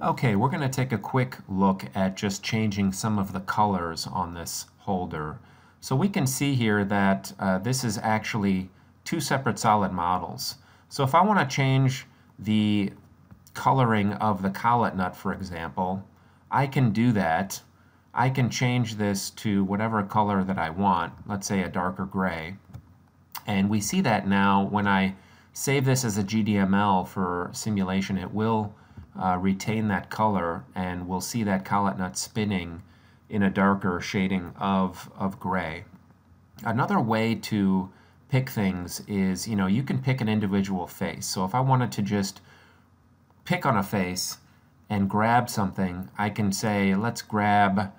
Okay, we're going to take a quick look at just changing some of the colors on this holder. So we can see here that uh, this is actually two separate solid models. So if I want to change the coloring of the collet nut, for example, I can do that. I can change this to whatever color that I want, let's say a darker gray. And we see that now when I save this as a GDML for simulation, it will uh, retain that color and we'll see that collet nut spinning in a darker shading of, of gray. Another way to pick things is, you know, you can pick an individual face. So if I wanted to just pick on a face and grab something, I can say, let's grab,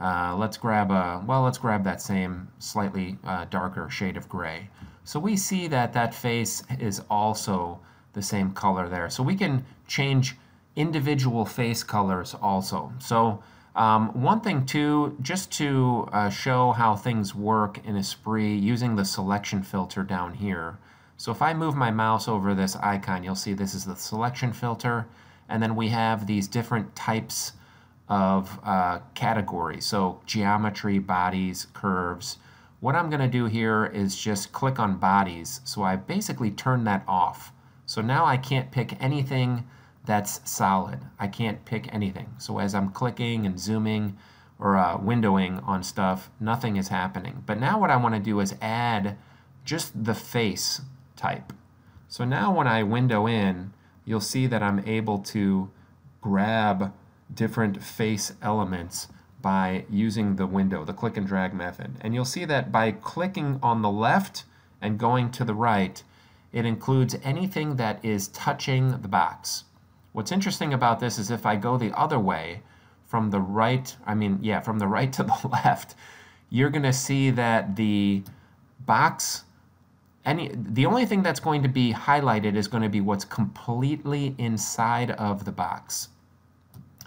uh, let's grab a, well, let's grab that same slightly uh, darker shade of gray. So we see that that face is also the same color there. So we can change individual face colors also. So um, one thing too, just to uh, show how things work in Esprit using the selection filter down here. So if I move my mouse over this icon, you'll see this is the selection filter. And then we have these different types of uh, categories. So geometry, bodies, curves. What I'm going to do here is just click on bodies. So I basically turn that off. So now I can't pick anything that's solid. I can't pick anything. So as I'm clicking and zooming or uh, windowing on stuff, nothing is happening. But now what I want to do is add just the face type. So now when I window in, you'll see that I'm able to grab different face elements by using the window, the click and drag method. And you'll see that by clicking on the left and going to the right, it includes anything that is touching the box. What's interesting about this is if I go the other way, from the right, I mean, yeah, from the right to the left, you're going to see that the box, any, the only thing that's going to be highlighted is going to be what's completely inside of the box.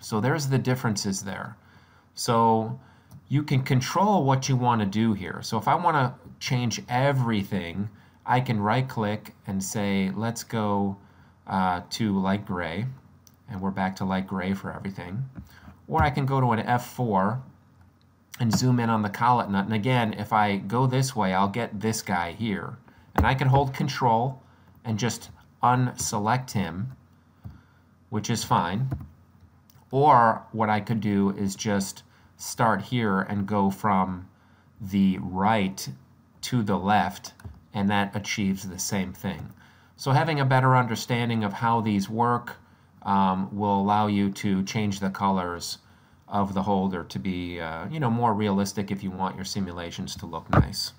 So there's the differences there. So you can control what you want to do here. So if I want to change everything, I can right click and say, let's go uh, to light gray, and we're back to light gray for everything. Or I can go to an F4 and zoom in on the collet nut. And again, if I go this way, I'll get this guy here. And I can hold control and just unselect him, which is fine. Or what I could do is just start here and go from the right to the left, and that achieves the same thing. So having a better understanding of how these work um, will allow you to change the colors of the holder to be uh, you know more realistic if you want your simulations to look nice.